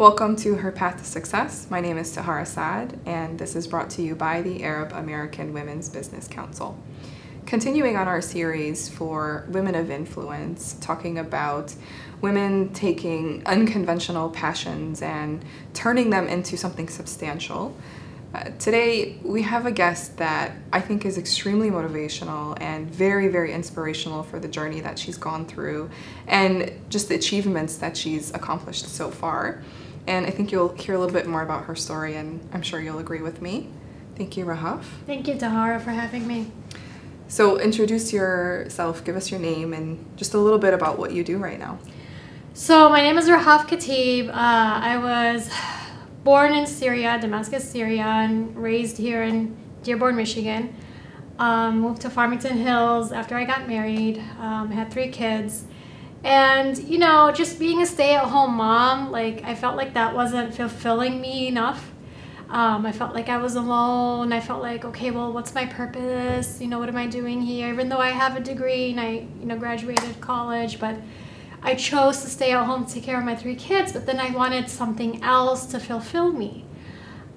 Welcome to Her Path to Success. My name is Tahara Saad, and this is brought to you by the Arab American Women's Business Council. Continuing on our series for Women of Influence, talking about women taking unconventional passions and turning them into something substantial. Uh, today, we have a guest that I think is extremely motivational and very, very inspirational for the journey that she's gone through and just the achievements that she's accomplished so far and I think you'll hear a little bit more about her story, and I'm sure you'll agree with me. Thank you, Rahaf. Thank you, Tahara, for having me. So, introduce yourself, give us your name, and just a little bit about what you do right now. So, my name is Rahaf Khatib. Uh, I was born in Syria, Damascus, Syria, and raised here in Dearborn, Michigan. Um, moved to Farmington Hills after I got married. Um, had three kids. And, you know, just being a stay at home mom, like, I felt like that wasn't fulfilling me enough. Um, I felt like I was alone. I felt like, okay, well, what's my purpose? You know, what am I doing here? Even though I have a degree and I, you know, graduated college, but I chose to stay at home to take care of my three kids. But then I wanted something else to fulfill me,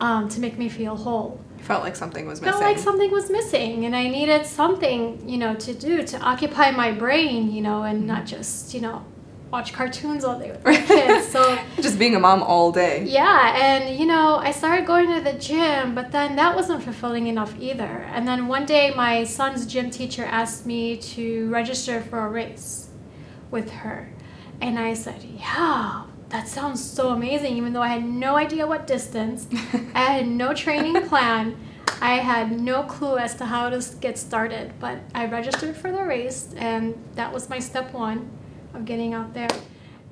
um, to make me feel whole felt like something was missing. Felt like something was missing, and I needed something, you know, to do to occupy my brain, you know, and not mm-hmm. just, you know, watch cartoons all day with my kids. So just being a mom all day. Yeah, and you know, I started going to the gym, but then that wasn't fulfilling enough either. And then one day, my son's gym teacher asked me to register for a race with her, and I said, "Yeah." That sounds so amazing, even though I had no idea what distance, I had no training plan. I had no clue as to how to get started, but I registered for the race, and that was my step one of getting out there.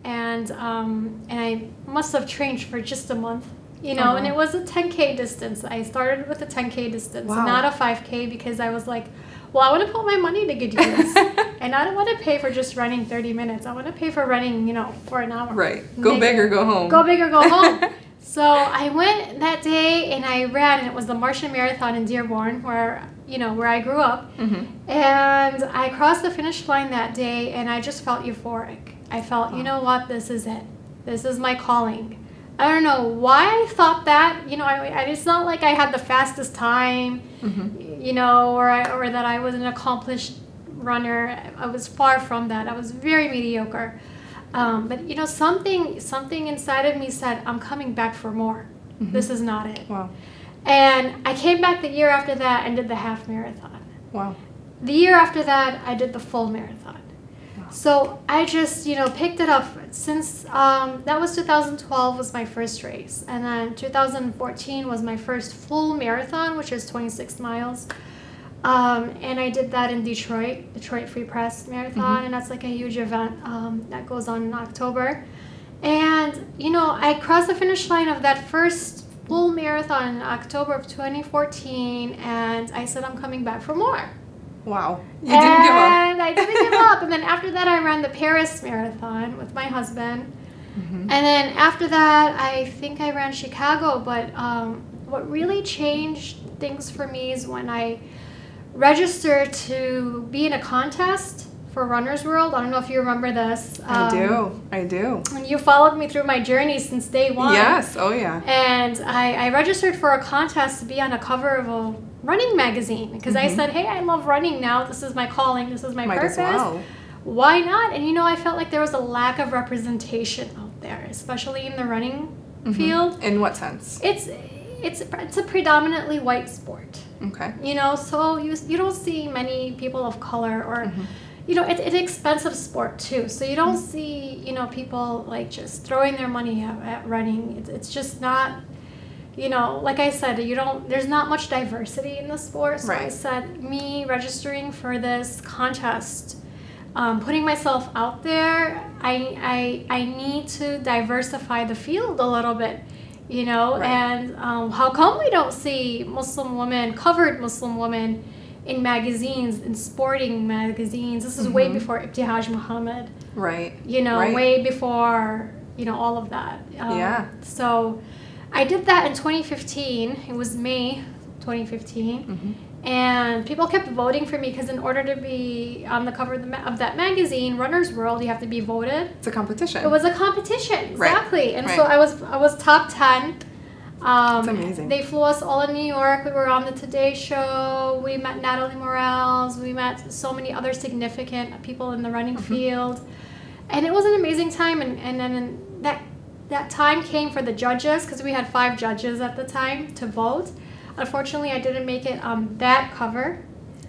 And um, and I must have trained for just a month, you know. Uh-huh. And it was a 10k distance. I started with a 10k distance, wow. not a 5k, because I was like, well, I want to put my money to good use, and I don't want to pay for just running 30 minutes. I want to pay for running, you know, for an hour. Right. Go Maybe. big or go home. Go big or go home. So I went that day and I ran, and it was the Martian Marathon in Dearborn, where you know where I grew up. Mm-hmm. And I crossed the finish line that day, and I just felt euphoric. I felt, you know what, this is it. This is my calling. I don't know why I thought that. You know, I, I, it's not like I had the fastest time, mm-hmm. you know, or I, or that I was an accomplished runner. I was far from that. I was very mediocre. Um, but you know, something something inside of me said, "I'm coming back for more. Mm-hmm. This is not it." Wow. And I came back the year after that and did the half marathon. Wow. The year after that, I did the full marathon. Wow. So I just, you know, picked it up since um, that was 2012 was my first race, and then 2014 was my first full marathon, which is 26 miles. Um, and I did that in Detroit, Detroit Free Press Marathon, mm-hmm. and that's like a huge event um, that goes on in October. And, you know, I crossed the finish line of that first full marathon in October of 2014, and I said, I'm coming back for more. Wow. You and didn't give up. And I didn't give up. And then after that, I ran the Paris Marathon with my husband. Mm-hmm. And then after that, I think I ran Chicago. But um, what really changed things for me is when I register to be in a contest for Runner's World. I don't know if you remember this. Um, I do. I do. And you followed me through my journey since day one. Yes. Oh, yeah. And I, I registered for a contest to be on a cover of a running magazine because mm-hmm. I said, hey, I love running now. This is my calling. This is my Might purpose. Well. Why not? And you know, I felt like there was a lack of representation out there, especially in the running mm-hmm. field. In what sense? It's it's it's a predominantly white sport. Okay. You know, so you you don't see many people of color or. Mm-hmm. You know, it's, it's an expensive sport too. So you don't mm-hmm. see, you know, people like just throwing their money at, at running. It's, it's just not you know, like I said, you don't. There's not much diversity in the sport. So right. I said, me registering for this contest, um, putting myself out there, I, I I need to diversify the field a little bit you know right. and um, how come we don't see muslim women covered muslim women in magazines in sporting magazines this is mm-hmm. way before ibtihaj muhammad right you know right. way before you know all of that um, yeah so i did that in 2015 it was may 2015 mm-hmm. and people kept voting for me because in order to be on the cover of, the ma- of that magazine, Runner's World, you have to be voted. It's a competition. It was a competition, Right, exactly. And so. I was I was top ten. Um, amazing. They flew us all in New York. We were on the Today Show. We met Natalie Morales. We met so many other significant people in the running Mm-hmm. field, and it was an amazing time. And and then that that time came for the judges because we had five judges at the time to vote. Unfortunately, I didn't make it on that cover.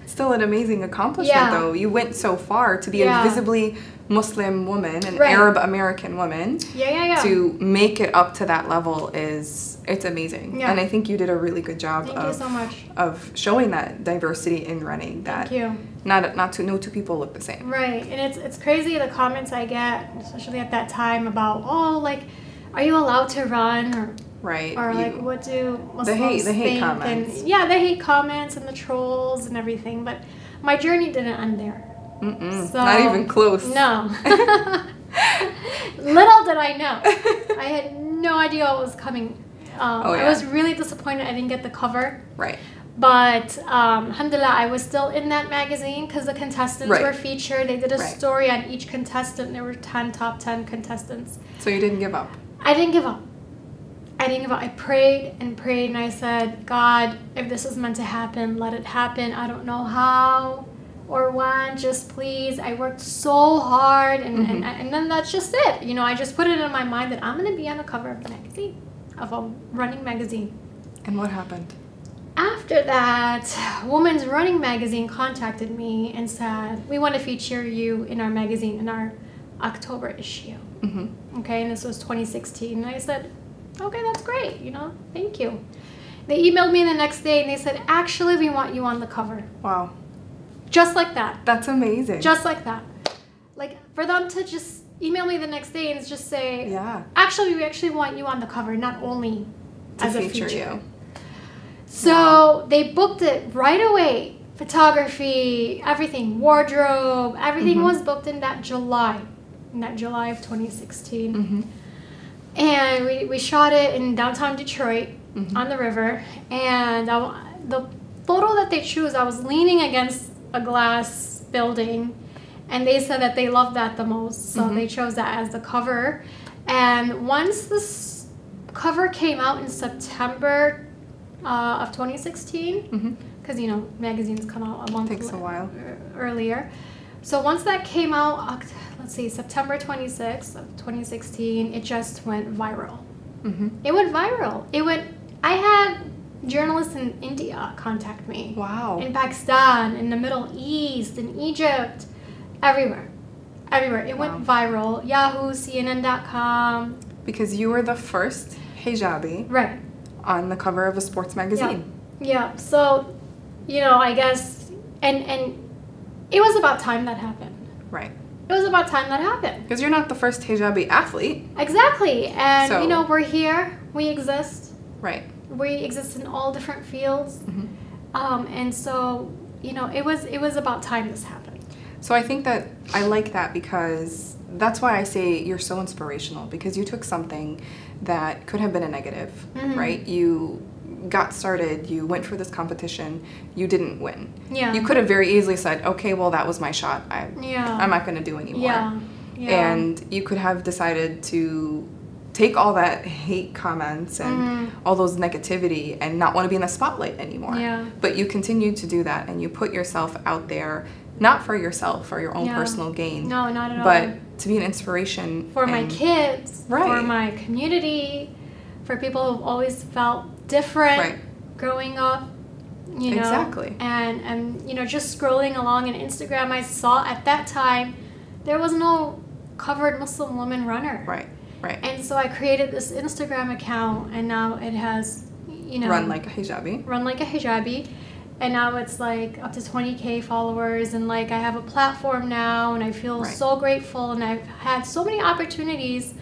Still an amazing accomplishment, Yeah. though. You went so far to be Yeah. a visibly Muslim woman, an Right. Arab American woman. Yeah, yeah, yeah. To make it up to that level is it's amazing, Yeah. and I think you did a really good job Thank of you so much. of showing that diversity in running. That Thank you. not not to no two people look the same. Right, and it's it's crazy the comments I get, especially at that time, about oh like, are you allowed to run or Right. or You- like what do Muslims The hate- the hate think? comments. And yeah, the hate comments and the trolls and everything. But my journey didn't end there. Mm-mm, So- not even close. No. Little did I know. I had no idea what was coming. Um, Oh, I was really disappointed I didn't get the cover. Right. But um, alhamdulillah, I was still in that magazine because the contestants Right. were featured. They did a Right. story on each contestant. There were 10 top 10 contestants. So you didn't give up. I didn't give up. I didn't give up. I prayed and prayed and I said, God, if this is meant to happen, let it happen. I don't know how or when, just please. I worked so hard and, and, Mhm. and then that's just it. You know, I just put it in my mind that I'm going to be on the cover of the magazine, of a running magazine. And what happened? After that, Women's Running Magazine contacted me and said, We want to feature you in our magazine in our October issue. Mm-hmm. Okay, and this was 2016. And I said, Okay, that's great, you know, thank you. They emailed me the next day and they said, Actually, we want you on the cover. Wow, Just like that. that's amazing. Just like that. Like, for them to just email me the next day and just say, yeah, Actually, we actually want you on the cover, not only to as a feature feature. you. So they booked it right away. Photography, everything, wardrobe, everything Mhm. was booked in that July, in that July of 2016. Mm-hmm. And we, we shot it in downtown Detroit Mhm. on the river. And I, the photo that they chose, I was leaning against a glass building. And they said that they loved that the most. So Mhm. they chose that as the cover. And once this cover came out in September uh, of 2016, Mm-hmm. because you know magazines come out a month Takes a while. earlier. So once that came out, let's see, September 26th of 2016, it just went viral. Mm-hmm. It went viral. It went. I had journalists in India contact me, Wow. in Pakistan, in the Middle East, in Egypt, everywhere, everywhere. It went viral. Yahoo, CNN.com. because you were the first hijabi Right. on the cover of a sports magazine. Yeah. Yeah. So, you know, I guess, and and it was about time that happened. Right. It was about time that happened. Because you're not the first hijabi athlete. Exactly. And So- you know, we're here. We exist. Right. We exist in all different fields. Mhm. Um, and so, you know, it was it was about time this happened. So I think that I like that because that's why I say you're so inspirational because you took something that could have been a negative, Mhm. right? You got started, you went for this competition, you didn't win. Yeah. You could have very easily said, "Okay, well that was my shot. I Yeah. I'm not going to do anymore." Yeah. Yeah. And you could have decided to take all that hate comments and Mhm. all those negativity and not want to be in the spotlight anymore. Yeah. But you continued to do that and you put yourself out there not for yourself or your own Yeah. personal gain, no, not at all. but to be an inspiration for my kids, for my community, for people who've always felt different Right. growing up. You know, Exactly. and and you know, just scrolling along in Instagram, I saw at that time there was no covered Muslim woman runner, Right. Right. and so I created this Instagram account, and now it has, you know, Run like a hijabi. run like a hijabi and now it's like up to 20k followers and like i have a platform now and i feel Right. so grateful and i've had so many opportunities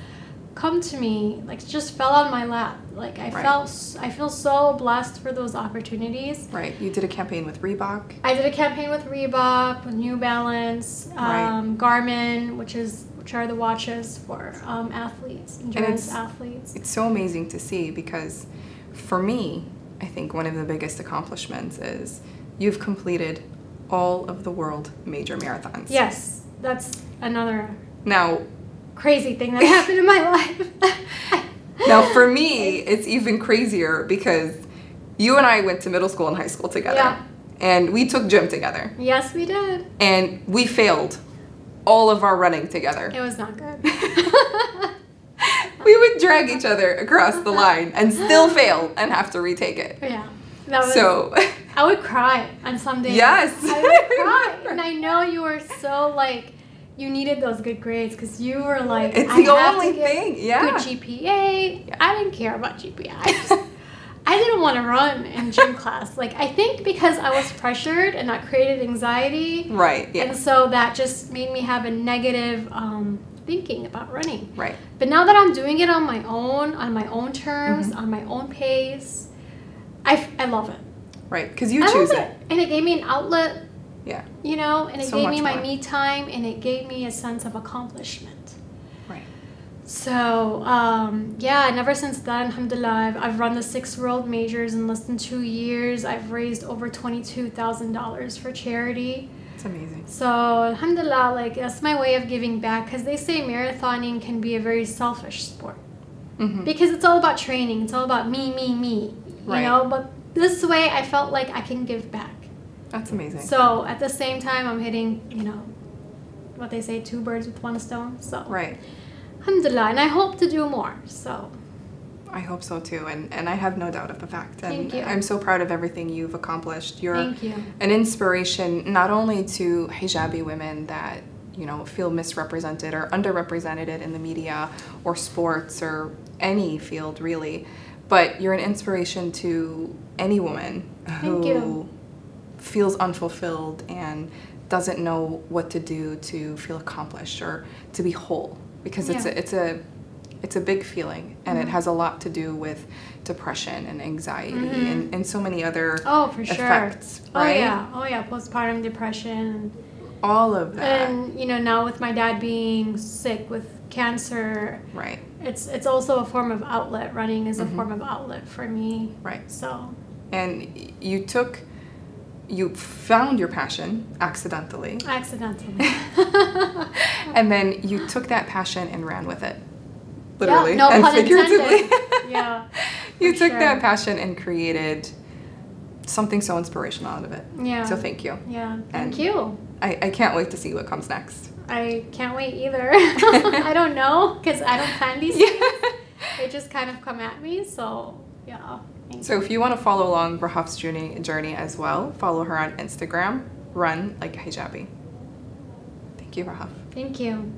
come to me like just fell on my lap like i Right. felt i feel so blessed for those opportunities Right. You did a campaign with Reebok. i did a campaign with reebok with new balance Right. um, garmin which is which are the watches for um, athletes endurance it's- athletes It's so amazing to see because for me, I think one of the biggest accomplishments is you've completed all of the world major marathons. Yes, that's another Now, crazy thing that happened in my life. now for me, it's even crazier because you and I went to middle school and high school together. Yeah. And we took gym together. yes, we did. And we failed all of our running together. It was not good. we would drag each other across the line and still fail and have to retake it. yeah. That was, So, I would cry on some days. Yes. I would cry. And I know you were so like, you needed those good grades because you were like, It's I the only thing, yeah. Good GPA. Yeah. I didn't care about GPA. I, just, I didn't want to run in gym class. Like, I think because I was pressured and that created anxiety. right, yeah. And so that just made me have a negative um, thinking about running. right. But now that I'm doing it on my own, on my own terms, Mm-hmm. on my own pace, I, I love it. Right. Because you I choose it. it. And it gave me an outlet, Yeah. you know, and it So gave me my more. me time and it gave me a sense of accomplishment. Right. So, um, yeah, and ever since then, alhamdulillah, I've, I've run the six world majors in less than two years. I've raised over $22,000 for charity. Amazing. So, alhamdulillah, like, that's my way of giving back because they say marathoning can be a very selfish sport hmm because it's all about training, it's all about me, me, me, you Right. know, but this way I felt like I can give back. That's amazing. So, at the same time, I'm hitting, you know, what they say, two birds with one stone. So, right. alhamdulillah, and I hope to do more. So, I hope so too. And, and I have no doubt of the fact. And Thank you. I'm so proud of everything you've accomplished. You're thank you. an inspiration not only to hijabi women that you know feel misrepresented or underrepresented in the media or sports or any field really but you're an inspiration to any woman who you. feels unfulfilled and doesn't know what to do to feel accomplished or to be whole because it's Yeah. a, it's a it's a big feeling and it Mhm. has a lot to do with depression and anxiety Mhm. and, and so many other Oh, for sure. effects Oh, yeah. Oh, yeah. Postpartum depression. all of that And, you know, now with my dad being sick with cancer, right it's it's also a form of outlet. Running is a Mhm. form of outlet for me. right So, and you took you found your passion accidentally accidentally. and then you took that passion and ran with it literally Yeah, no and figuratively. Yeah, you took sure. that passion and created something so inspirational out of it Yeah. so thank you Yeah. Thank And- you. I, I can't wait to see what comes next I can't wait either. I don't know because I don't plan these things. yeah. They just kind of come at me. So, yeah. So if you want to follow along Rahaf's journey journey as well follow her on instagram run like a hijabi thank you rahaf Thank you.